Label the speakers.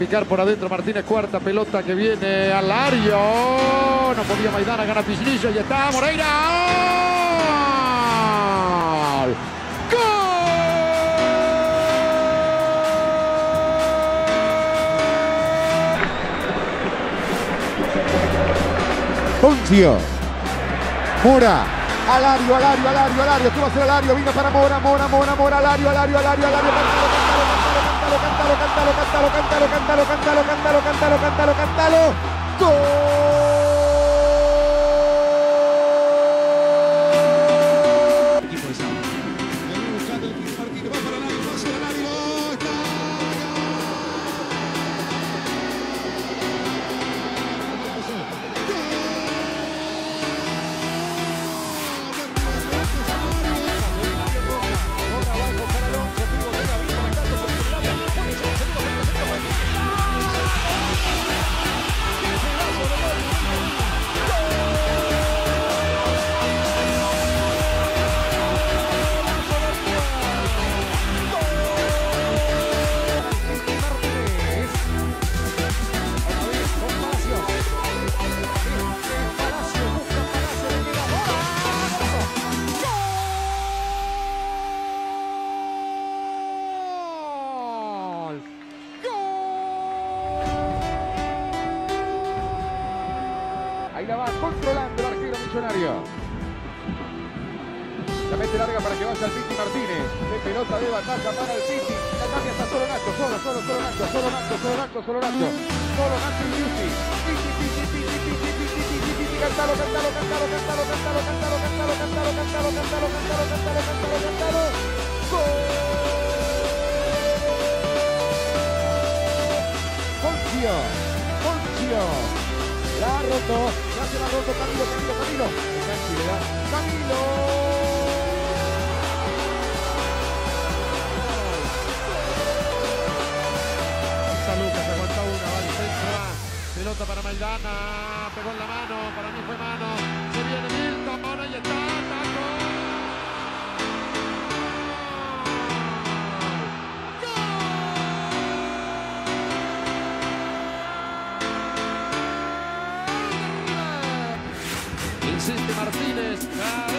Speaker 1: Picar por adentro Martínez, cuarta pelota que viene al área. No podía Maidana, gana Piznillo y está Moreira. ¡Gol! ¡Gol! Poncio. Mora. Alario, Alario, Alario, Alario. Tú vas a Alario. Vino para Mora, Mora, Mora, Mora. Alario, Alario, Alario, Alario. Cántalo, cántalo, cántalo, cántalo, cántalo, cántalo, cántalo, cántalo, cántalo, cántalo, cántalo. Controlando el arquero millonario. La mete larga para que vaya el Piti Martínez. De pelota de batalla para el Piti. La cambia hasta solo Nacho. Solo, solo, solo Nacho. Solo Nacho, solo Nacho, solo Nacho. Solo Nacho y Piti. Cantalo, cantalo, cantalo, cantalo, cantalo, cantalo, cantalo, cantalo, cantalo, cantalo, cantalo, cantalo, cantalo, cantalo. ¡Gol! Poncio. La ha roto. Ya se la ha roto Camilo, Camilo, Camilo. Y. Camilo. Está Lucas, aguanta una, va. Pelota para Maidana, pegó en la mano, para mí fue mano. Se viene Milton, ahí está, taco. Martínez.